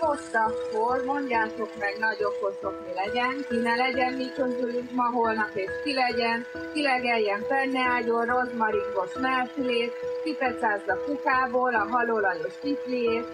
Most akkor mondjátok meg nagy okosok mi legyen, ki ne legyen mi közülünk ma, holnap és ki legyen, ki legeljen penneágyon, rozmaringos melfilét, kipecázza kukából a halolajos kifliét,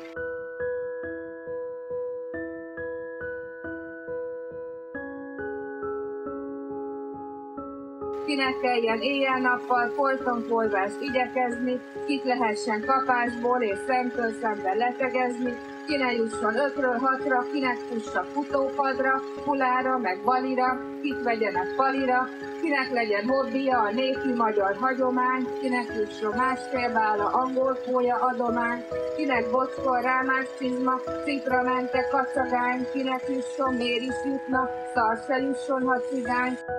kinek kelljen éjjel-nappal folyton folyvást igyekezni, kit lehessen kapásból és szemtől szemben letegezni, ki ne jusson ötről hatra, kinek fussa futópadra, fulára meg balira, kit vegyenek palira, kinek legyen hobbija a népi magyar hagyomány, kinek jusson másfél vála angol fója adomány, kinek bocskor rámás csizma, cipra mente kacagány, kinek jusson miért is jutna, szar se jusson, ha cigány.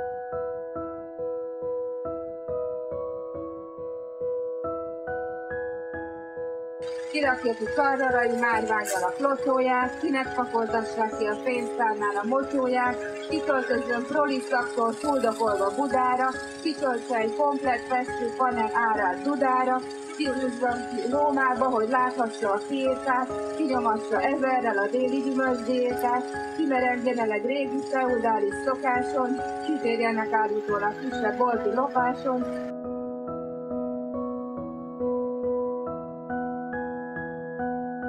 Kirakéti karrarai márványal a flotóját, kinek pakoltassák ki a pénztárnál a motyóját, kitöltözön proli szaktól fuldokolva Budára, kitöltse egy komplet festő panel árát Dudára, kiúzzon ki Rómába, hogy láthassa a fiékát, kinyomassa ezerrel a déli gyümölcsdiékát, kimerengjen el egy régi feudális szokáson, kitérjenek állítólag kisebb bolti lopáson,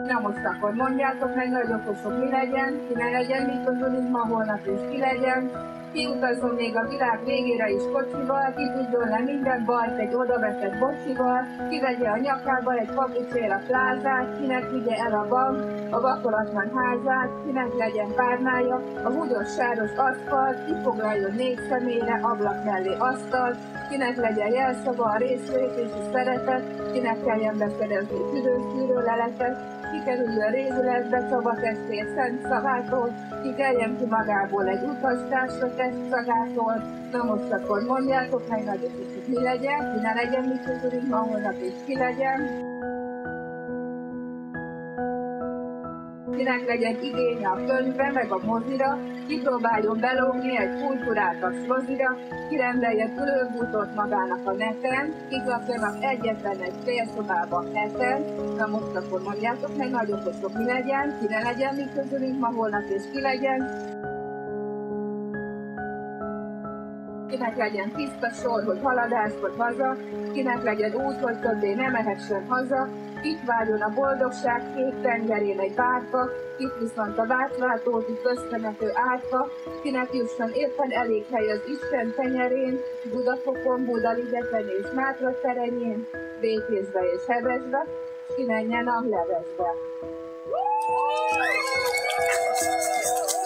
Na most akkor mondjátok meg, nagy okosok mi legyen, ki ne legyen, mi közülünk ma, holnap és ki legyen. Ki utazom még a világ végére is kocsival, tudjon le minden bajt egy odavetett bocsival, ki vegye a nyakába egy papucsél a plázát, kinek vigye el a bank, a vakolatlan házát, kinek legyen párnája, a húgyos sáros aszfalt, ki foglaljon négy személyre ablak mellé asztalt, kinek legyen jelszava a részlét és a szeretet, kinek kelljen beszerezni tüdőszűrő leletet, kikerüljön rézületbe Csaba testvér szent szavától, kikeljen ki magából egy utastársra test szagától. Na most akkor mondjátok meg is, hogy mi legyen, ki ne legyen mi közülünk ma és ki legyen. Kinek legyen igénye a könyvbe, meg a mozira, kipróbáljon belógni egy kultúráltas mozira, kirendelje különbútot magának a neten, kikapjanak egyetlen egy félszobában heten, na most akkor mondjátok meg, nagy okosok mi legyen, ki ne legyen mi közülünk ma holnap és ki legyen, kinek hát legyen tiszta sor, hogy haladás vagy haza, kinek legyen út, hogy többé nem mehessen haza, itt várjon a boldogság két tengerén egy várva, itt viszont a váltváltódik köztemető árka, kinek jusson éppen elég hely az Isten tenyerén, Budafokon, Budaligeten és Mátra terenyén, békézve és hevezve, ki menjen a levezve. Thank.